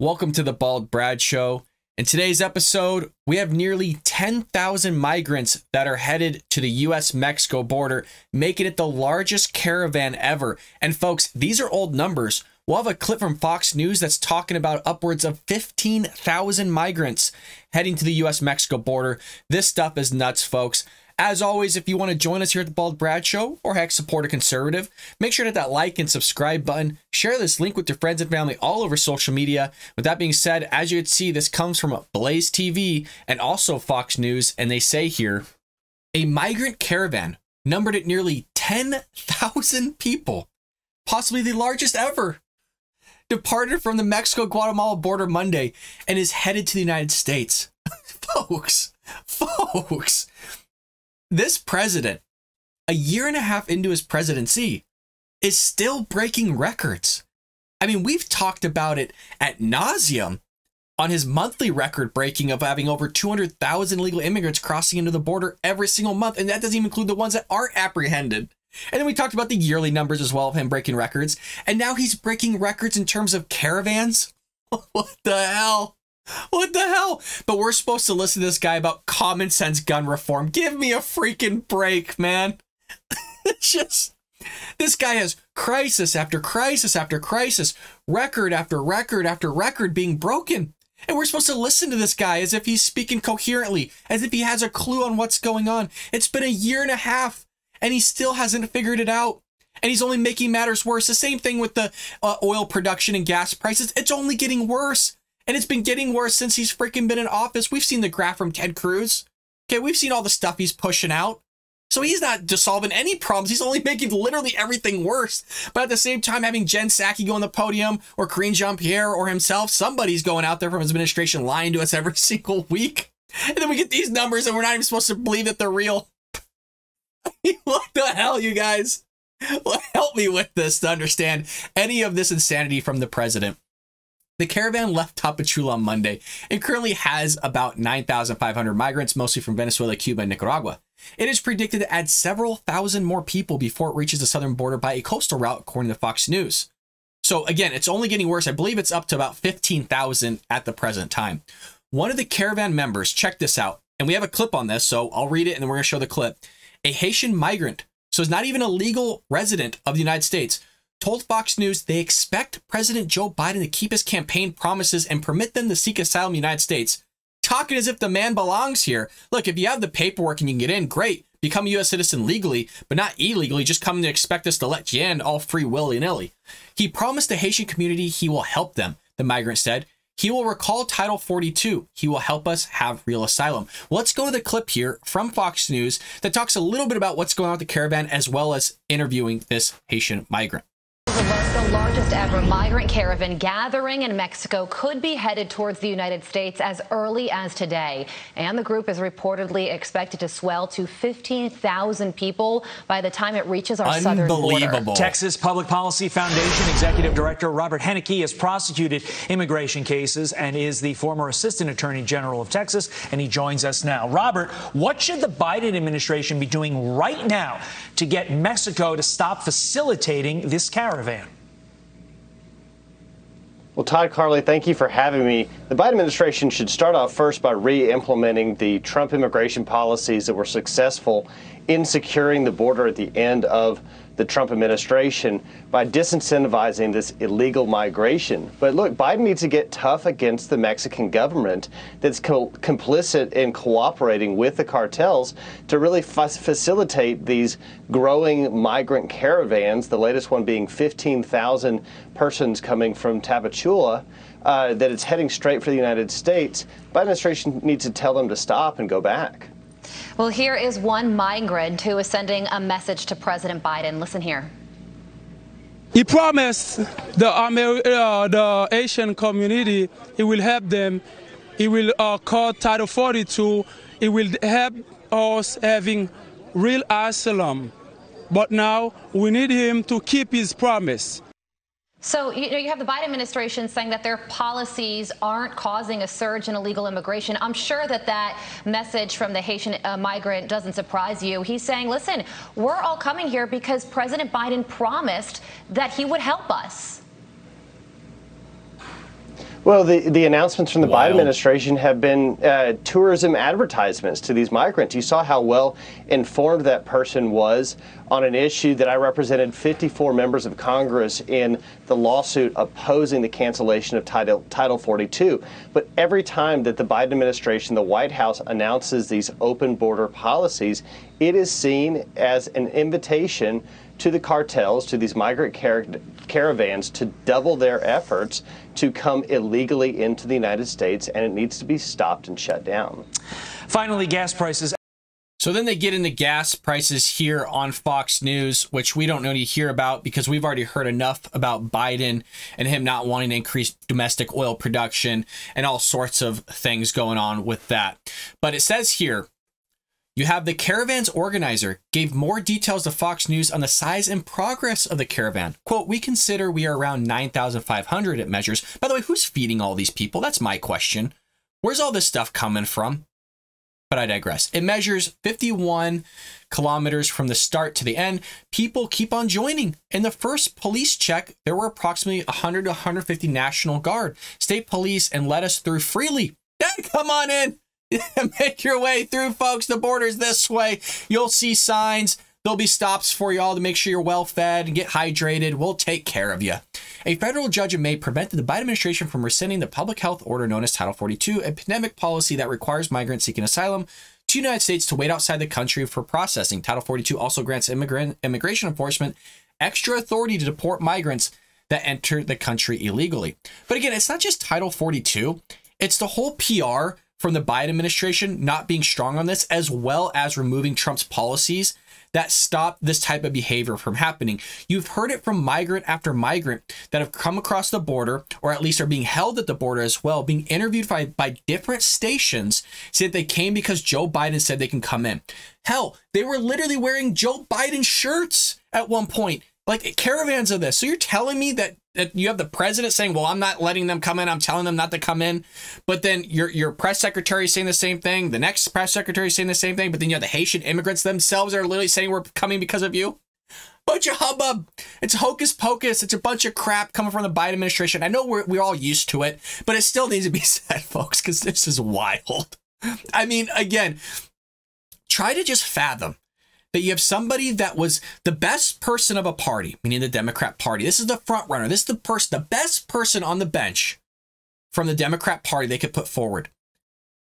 Welcome to the Bald Brad Show. In today's episode, we have nearly 10,000 migrants that are headed to the US Mexico border, making it the largest caravan ever. And folks, these are old numbers. We'll have a clip from Fox News that's talking about upwards of 15,000 migrants heading to the US Mexico border. This stuff is nuts, folks. As always, if you want to join us here at the Bald Brad Show or heck support a conservative, make sure to hit that like and subscribe button. Share this link with your friends and family all over social media. With that being said, as you can see, this comes from Blaze TV and also Fox News, and they say here a migrant caravan numbered at nearly 10,000 people, possibly the largest ever, departed from the Mexico Guatemala border Monday and is headed to the United States. folks, folks this president, a year and a half into his presidency, is still breaking records. I mean, we've talked about it at nauseum on his monthly record breaking of having over 200,000 illegal immigrants crossing into the border every single month. And that doesn't even include the ones that aren't apprehended. And then we talked about the yearly numbers as well of him breaking records. And now he's breaking records in terms of caravans. what the hell? What the hell? But we're supposed to listen to this guy about common sense gun reform. Give me a freaking break, man. it's just this guy has crisis after crisis after crisis, record after record after record being broken. And we're supposed to listen to this guy as if he's speaking coherently, as if he has a clue on what's going on. It's been a year and a half, and he still hasn't figured it out. And he's only making matters worse. The same thing with the uh, oil production and gas prices. It's only getting worse. And it's been getting worse since he's freaking been in office. We've seen the graph from Ted Cruz. Okay, we've seen all the stuff he's pushing out. So he's not solving any problems. He's only making literally everything worse. But at the same time, having Jen Psaki go on the podium or Karine Jean-Pierre or himself, somebody's going out there from his administration lying to us every single week. And then we get these numbers and we're not even supposed to believe that they're real. what the hell, you guys? Well, help me with this to understand any of this insanity from the president. The caravan left Tapachula on Monday and currently has about 9,500 migrants, mostly from Venezuela, Cuba, and Nicaragua. It is predicted to add several thousand more people before it reaches the southern border by a coastal route, according to Fox News. So again, it's only getting worse. I believe it's up to about 15,000 at the present time. One of the caravan members, check this out, and we have a clip on this, so I'll read it and then we're going to show the clip. A Haitian migrant, so it's not even a legal resident of the United States, told Fox News they expect President Joe Biden to keep his campaign promises and permit them to seek asylum in the United States. Talking as if the man belongs here. Look, if you have the paperwork and you can get in, great. Become a U.S. citizen legally, but not illegally, just come to expect us to let you in all free willy nilly. He promised the Haitian community he will help them, the migrant said. He will recall Title 42. He will help us have real asylum. Let's go to the clip here from Fox News that talks a little bit about what's going on with the caravan as well as interviewing this Haitian migrant. The largest ever migrant caravan gathering in Mexico could be headed towards the United States as early as today. And the group is reportedly expected to swell to 15,000 people by the time it reaches our southern border. Texas Public Policy Foundation Executive Director Robert Henneke has prosecuted immigration cases and is the former Assistant Attorney General of Texas, and he joins us now. Robert, what should the Biden administration be doing right now to get Mexico to stop facilitating this caravan? Well, Todd Carley, thank you for having me. The Biden administration should start off first by re implementing the Trump immigration policies that were successful in securing the border at the end of the Trump administration by disincentivizing this illegal migration. But look, Biden needs to get tough against the Mexican government that's co- complicit in cooperating with the cartels to really facilitate these growing migrant caravans, the latest one being 15,000 persons coming from Tapachula. Uh, that it's heading straight for the United States, Biden administration needs to tell them to stop and go back. Well, here is one migrant who is sending a message to President Biden. Listen here. He promised the, uh, the Asian community he will help them. He will uh, call Title 42. He will help us having real asylum. But now we need him to keep his promise. So you know you have the Biden administration saying that their policies aren't causing a surge in illegal immigration. I'm sure that that message from the Haitian uh, migrant doesn't surprise you. He's saying, "Listen, we're all coming here because President Biden promised that he would help us." Well, the, the announcements from the Wild. Biden administration have been uh, tourism advertisements to these migrants. You saw how well informed that person was on an issue that I represented 54 members of Congress in the lawsuit opposing the cancellation of Title, Title 42. But every time that the Biden administration, the White House, announces these open border policies, it is seen as an invitation to the cartels, to these migrant car- caravans, to double their efforts to come illegally into the United States, and it needs to be stopped and shut down. Finally, gas prices. So then they get into gas prices here on Fox News, which we don't need to hear about because we've already heard enough about Biden and him not wanting to increase domestic oil production and all sorts of things going on with that. But it says here you have the caravan's organizer gave more details to Fox News on the size and progress of the caravan. Quote, we consider we are around 9,500 it measures. By the way, who's feeding all these people? That's my question. Where's all this stuff coming from? But I digress. It measures 51 kilometers from the start to the end. People keep on joining. In the first police check, there were approximately 100 to 150 National Guard, state police, and let us through freely. Come on in. Make your way through, folks. The border's this way. You'll see signs. There'll be stops for y'all to make sure you're well fed and get hydrated. We'll take care of you. A federal judge in May prevented the Biden administration from rescinding the public health order known as Title 42, a pandemic policy that requires migrants seeking asylum to United States to wait outside the country for processing. Title 42 also grants immigrant immigration enforcement extra authority to deport migrants that enter the country illegally. But again, it's not just Title 42. It's the whole PR from the Biden administration not being strong on this, as well as removing Trump's policies that stop this type of behavior from happening. You've heard it from migrant after migrant that have come across the border, or at least are being held at the border as well, being interviewed by, by different stations, that they came because Joe Biden said they can come in. Hell, they were literally wearing Joe Biden shirts at one point like caravans of this. So you're telling me that, that you have the president saying, "Well, I'm not letting them come in. I'm telling them not to come in," but then your your press secretary saying the same thing. The next press secretary saying the same thing. But then you have the Haitian immigrants themselves are literally saying we're coming because of you. Bunch of hubbub. It's hocus pocus. It's a bunch of crap coming from the Biden administration. I know we're we're all used to it, but it still needs to be said, folks, because this is wild. I mean, again, try to just fathom that you have somebody that was the best person of a party, meaning the Democrat Party. This is the front runner. This is the person, the best person on the bench from the Democrat Party they could put forward.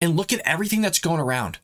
And look at everything that's going around.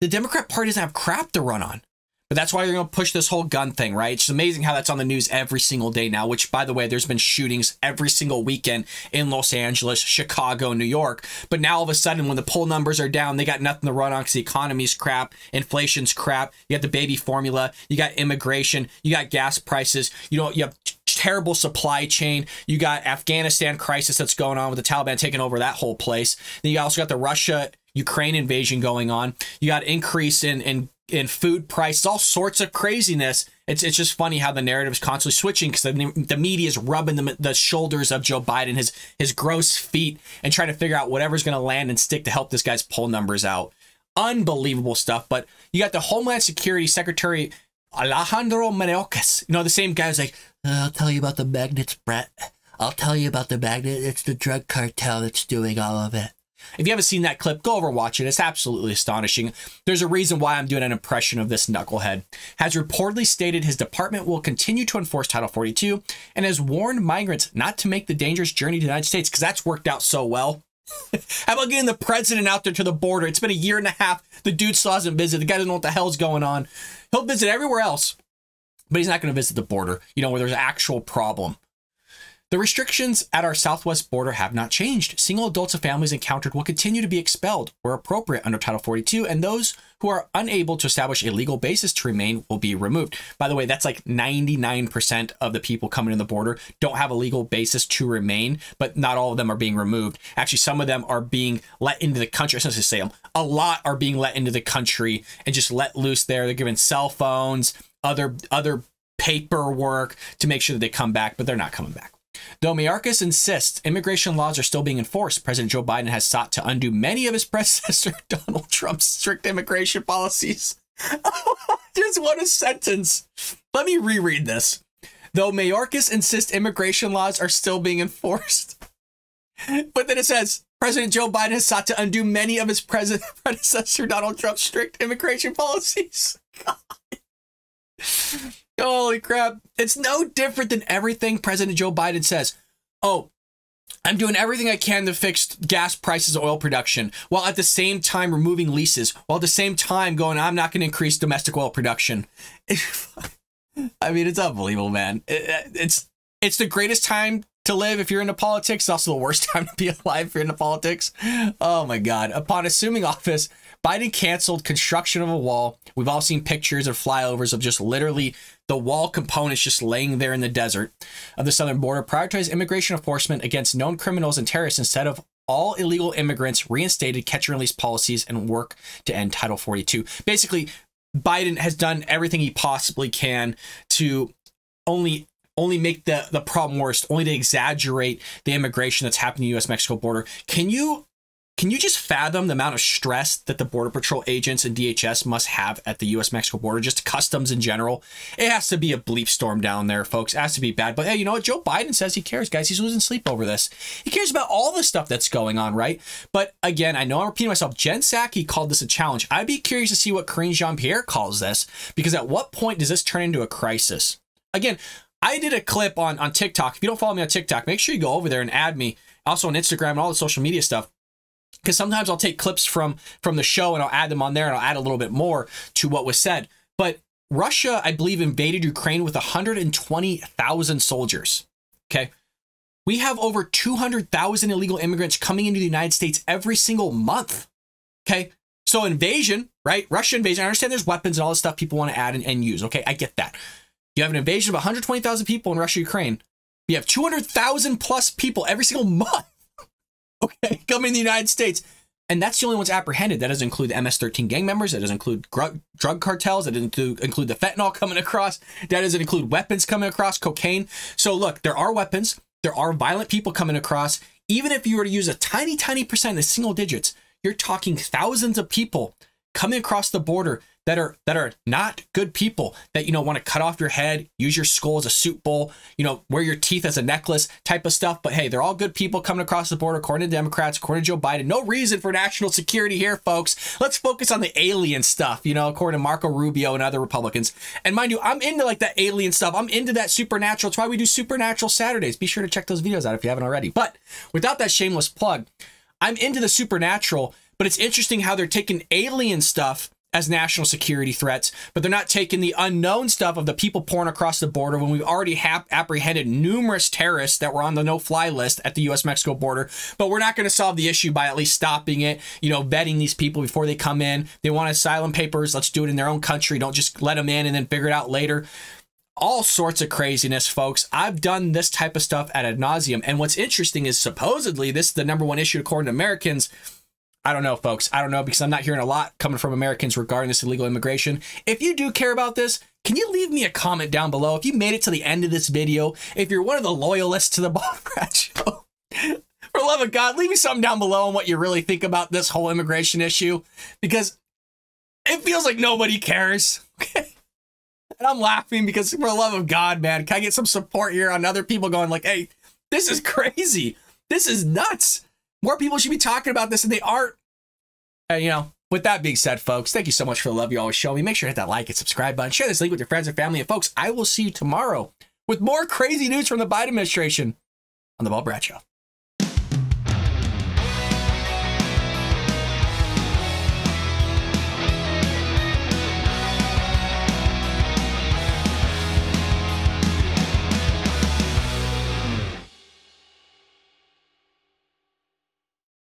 The Democrat Party doesn't have crap to run on. But that's why they're going to push this whole gun thing, right? It's amazing how that's on the news every single day now, which, by the way, there's been shootings every single weekend in Los Angeles, Chicago, New York. But now all of a sudden, when the poll numbers are down, they got nothing to run on because the economy's crap, inflation's crap. You got the baby formula, you got immigration, you got gas prices, you know, you have terrible supply chain. You got Afghanistan crisis that's going on with the Taliban taking over that whole place. Then you also got the Russia Ukraine invasion going on. You got increase in in in food prices, all sorts of craziness. It's it's just funny how the narrative is constantly switching because the, the media is rubbing the, the shoulders of Joe Biden, his his gross feet, and trying to figure out whatever's going to land and stick to help this guy's poll numbers out. Unbelievable stuff. But you got the Homeland Security Secretary Alejandro Mayorkas. You know, the same guy who's like, uh, I'll tell you about the magnets, Bret. I'll tell you about the magnet. It's the drug cartel that's doing all of it. If you haven't seen that clip, go over watch it. It's absolutely astonishing. There's a reason why I'm doing an impression of this knucklehead. Has reportedly stated his department will continue to enforce Title 42 and has warned migrants not to make the dangerous journey to the United States because that's worked out so well. How about getting the president out there to the border? It's been a year and a half. The dude still hasn't visited. The guy doesn't know what the hell's going on. He'll visit everywhere else, but he's not going to visit the border, you know, where there's actual problem. The restrictions at our southwest border have not changed. Single adults and families encountered will continue to be expelled where appropriate under Title 42, and those who are unable to establish a legal basis to remain will be removed. By the way, that's like 99% of the people coming in the border don't have a legal basis to remain, but not all of them are being removed. Actually, some of them are being let into the country. I was to say them. A lot are being let into the country and just let loose there. They're given cell phones, other other paperwork to make sure that they come back, but they're not coming back. Though Mayorkas insists immigration laws are still being enforced, President Joe Biden has sought to undo many of his predecessor Donald Trump's strict immigration policies. Just what a sentence. Let me reread this. Though Mayorkas insists immigration laws are still being enforced, but then it says President Joe Biden has sought to undo many of his predecessor Donald Trump's strict immigration policies. Holy crap. It's no different than everything President Joe Biden says. Oh, I'm doing everything I can to fix gas prices, oil production, while at the same time removing leases, while at the same time going, I'm not going to increase domestic oil production. I mean, it's unbelievable, man. It's it's the greatest time to live if you're into politics. It's also the worst time to be alive if you're into politics. Oh my God. Upon assuming office, Biden canceled construction of a wall. We've all seen pictures of flyovers of just literally the wall components just laying there in the desert of the southern border. Prioritized immigration enforcement against known criminals and terrorists instead of all illegal immigrants, reinstated catch and release policies, and work to end Title 42. Basically, Biden has done everything he possibly can to only only make the the problem worse, only to exaggerate the immigration that's happening to the U.S. Mexico border. Can you can you just fathom the amount of stress that the Border Patrol agents and DHS must have at the US Mexico border, just customs in general? It has to be a bleep storm down there, folks. It has to be bad. But hey, you know what? Joe Biden says he cares, guys. He's losing sleep over this. He cares about all the stuff that's going on, right? But again, I know I'm repeating myself. Jen Psaki called this a challenge. I'd be curious to see what Karine Jean Pierre calls this, because at what point does this turn into a crisis? Again, I did a clip on, on TikTok. If you don't follow me on TikTok, make sure you go over there and add me. Also on Instagram and all the social media stuff because sometimes I'll take clips from from the show and I'll add them on there and I'll add a little bit more to what was said. But Russia, I believe, invaded Ukraine with 120,000 soldiers. Okay. We have over 200,000 illegal immigrants coming into the United States every single month. Okay. So invasion, right? Russia invasion. I understand there's weapons and all this stuff people want to add and, and use. Okay. I get that. You have an invasion of 120,000 people in Russia, Ukraine. You have 200,000 plus people every single month okay, coming to the United States. And that's the only ones apprehended. That doesn't include the MS-13 gang members. That doesn't include drug, drug cartels. That doesn't include the fentanyl coming across. That doesn't include weapons coming across, cocaine. So look, there are weapons. There are violent people coming across. Even if you were to use a tiny, tiny percent, the single digits, you're talking thousands of people coming across the border that are that are not good people that you know want to cut off your head, use your skull as a soup bowl, you know, wear your teeth as a necklace type of stuff. But hey, they're all good people coming across the border, according to Democrats, according to Joe Biden. No reason for national security here, folks. Let's focus on the alien stuff, you know, according to Marco Rubio and other Republicans. And mind you, I'm into like that alien stuff. I'm into that supernatural. That's why we do supernatural Saturdays. Be sure to check those videos out if you haven't already. But without that shameless plug, I'm into the supernatural, but it's interesting how they're taking alien stuff as national security threats, but they're not taking the unknown stuff of the people pouring across the border when we've already apprehended numerous terrorists that were on the no-fly list at the U.S. Mexico border. But we're not going to solve the issue by at least stopping it, you know, vetting these people before they come in. They want asylum papers. Let's do it in their own country. Don't just let them in and then figure it out later. All sorts of craziness, folks. I've done this type of stuff at ad nauseum. And what's interesting is supposedly this is the number one issue according to Americans I don't know, folks. I don't know because I'm not hearing a lot coming from Americans regarding this illegal immigration. If you do care about this, can you leave me a comment down below? If you made it to the end of this video, if you're one of the loyalists to the Bald Brad Show, for love of God, leave me something down below on what you really think about this whole immigration issue because it feels like nobody cares. Okay. And I'm laughing because for love of God, man, can I get some support here on other people going like, hey, this is crazy. This is nuts. More people should be talking about this and they aren't. And, you know, with that being said, folks, thank you so much for the love you always show me. Make sure to hit that like and subscribe button. Share this link with your friends and family. And, folks, I will see you tomorrow with more crazy news from the Biden administration on The Bald Brad Show.